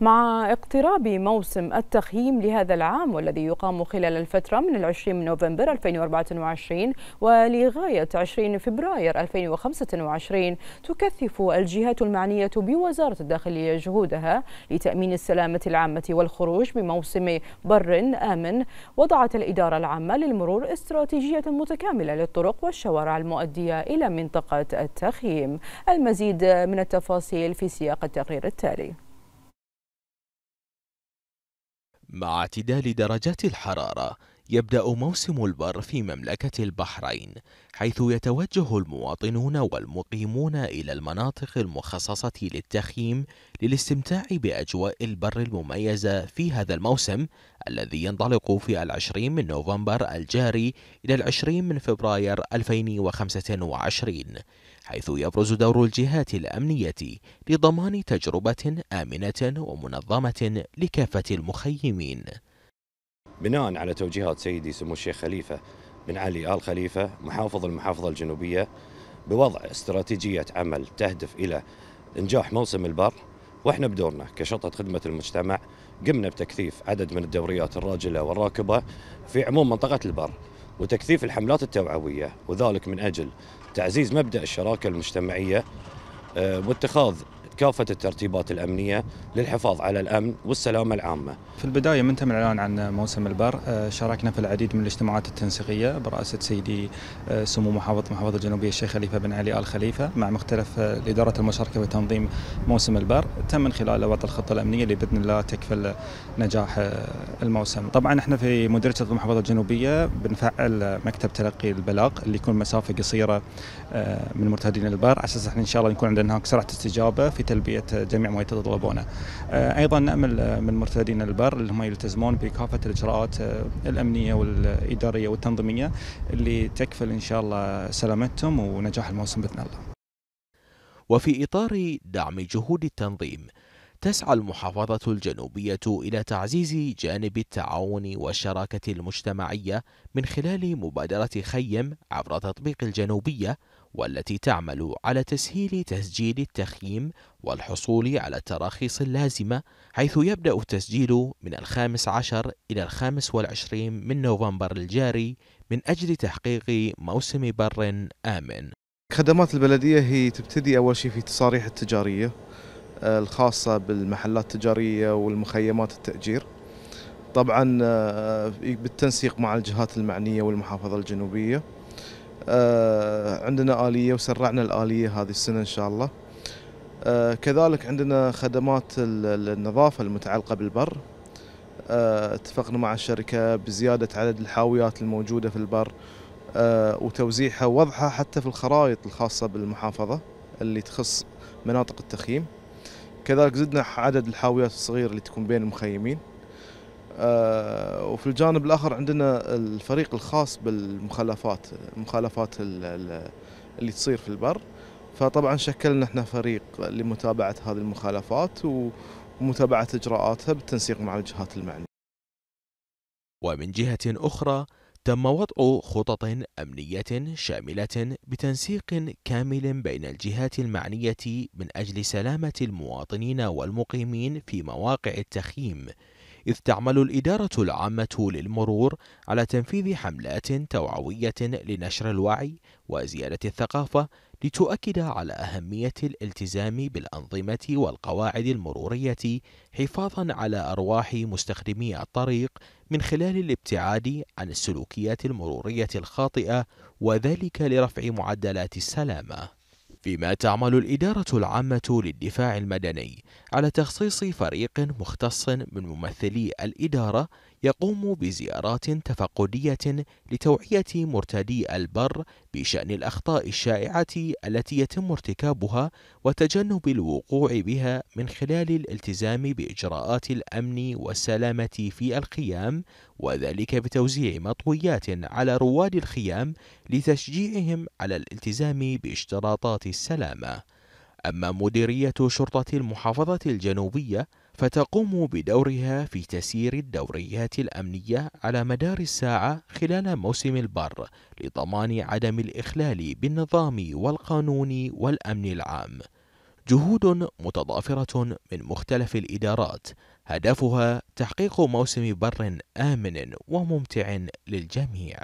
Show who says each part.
Speaker 1: مع اقتراب موسم التخييم لهذا العام والذي يقام خلال الفترة من العشرين من نوفمبر 2024 ولغاية 20 فبراير 2025 تكثف الجهات المعنية بوزارة الداخلية جهودها لتأمين السلامة العامة والخروج بموسم بر آمن. وضعت الإدارة العامة للمرور استراتيجية متكاملة للطرق والشوارع المؤدية إلى منطقة التخييم. المزيد من التفاصيل في سياق التقرير التالي.
Speaker 2: مع اعتدال درجات الحرارة. يبدأ موسم البر في مملكة البحرين حيث يتوجه المواطنون والمقيمون إلى المناطق المخصصة للتخييم للاستمتاع بأجواء البر المميزة في هذا الموسم الذي ينطلق في العشرين من نوفمبر الجاري إلى العشرين من فبراير 2025 حيث يبرز دور الجهات الأمنية لضمان تجربة آمنة ومنظمة لكافة المخيمين.
Speaker 3: بناء على توجيهات سيدي سمو الشيخ خليفة بن علي آل خليفة محافظ المحافظة الجنوبية بوضع استراتيجية عمل تهدف إلى إنجاح موسم البر. وإحنا بدورنا كشرطة خدمة المجتمع قمنا بتكثيف عدد من الدوريات الراجلة والراكبة في عموم منطقة البر وتكثيف الحملات التوعوية وذلك من أجل تعزيز مبدأ الشراكة المجتمعية آه، واتخاذ كافة الترتيبات الأمنية للحفاظ على الأمن والسلامة العامة.
Speaker 4: في البداية من تم الإعلان عن موسم البر آه، شاركنا في العديد من الاجتماعات التنسيقية برئاسة سيدي آه، سمو محافظ محافظة الجنوبية الشيخ خليفة بن علي آل خليفة مع مختلف آه، الإدارات المشاركة في تنظيم موسم البر. تم من خلال وضع الخطة الأمنية اللي بإذن الله تكفل نجاح الموسم. طبعا إحنا في مديرية المحافظة الجنوبية بنفعل مكتب تلقي البلاغ اللي يكون مسافة قصيرة من مرتادين البر على أساس إحنا إن شاء الله نكون عندنا هناك سرعة استجابة في تلبية جميع ما يتطلبونه أيضا نأمل من مرتادين البر البر اللي هم يلتزمون بكافة الإجراءات آه، الأمنية والإدارية والتنظيمية اللي تكفل إن شاء الله سلامتهم ونجاح الموسم بإذن الله.
Speaker 2: وفي إطار دعم جهود التنظيم تسعى المحافظة الجنوبية إلى تعزيز جانب التعاون والشراكة المجتمعية من خلال مبادرة خيم عبر تطبيق الجنوبية والتي تعمل على تسهيل تسجيل التخييم والحصول على التراخيص اللازمة حيث يبدأ التسجيل من الخامس عشر إلى الخامس والعشرين من نوفمبر الجاري من أجل تحقيق موسم بر آمن.
Speaker 5: خدمات البلدية هي تبتدي أول شيء في التصاريح التجارية. الخاصة بالمحلات التجارية والمخيمات التأجير. طبعا آه، بالتنسيق مع الجهات المعنية والمحافظة الجنوبية. آه، عندنا آلية وسرعنا الآلية هذه السنة إن شاء الله. آه، كذلك عندنا خدمات النظافة المتعلقة بالبر. آه، اتفقنا مع الشركة بزيادة عدد الحاويات الموجودة في البر. وتوزيعها ووضعها حتى في الخرائط الخاصة بالمحافظة اللي تخص مناطق التخييم. كذلك زدنا عدد الحاويات الصغيرة اللي تكون بين المخيمين. آه، وفي الجانب الآخر عندنا الفريق الخاص بالمخالفات المخالفات اللي تصير في البر. فطبعا شكلنا إحنا فريق لمتابعة هذه المخالفات ومتابعة إجراءاتها بالتنسيق مع الجهات المعنية.
Speaker 2: ومن جهة أخرى تم وضع خطط أمنية شاملة بتنسيق كامل بين الجهات المعنية من أجل سلامة المواطنين والمقيمين في مواقع التخييم. إذ تعمل الإدارة العامة للمرور على تنفيذ حملات توعوية لنشر الوعي وزيادة الثقافة لتؤكد على أهمية الالتزام بالأنظمة والقواعد المرورية حفاظا على أرواح مستخدمي الطريق من خلال الابتعاد عن السلوكيات المرورية الخاطئة وذلك لرفع معدلات السلامة. فيما تعمل الإدارة العامة للدفاع المدني على تخصيص فريق مختص من ممثلي الإدارة يقوم بزيارات تفقدية لتوعية مرتدي البر بشأن الأخطاء الشائعة التي يتم ارتكابها وتجنب الوقوع بها من خلال الالتزام بإجراءات الأمن والسلامة في الخيام وذلك بتوزيع مطويات على رواد الخيام لتشجيعهم على الالتزام باشتراطات السلامة. أما مديرية شرطة المحافظة الجنوبية فتقوم بدورها في تسيير الدوريات الأمنية على مدار الساعة خلال موسم البر لضمان عدم الإخلال بالنظام والقانون والأمن العام. جهود متضافرة من مختلف الإدارات. هدفها تحقيق موسم بر آمن وممتع للجميع.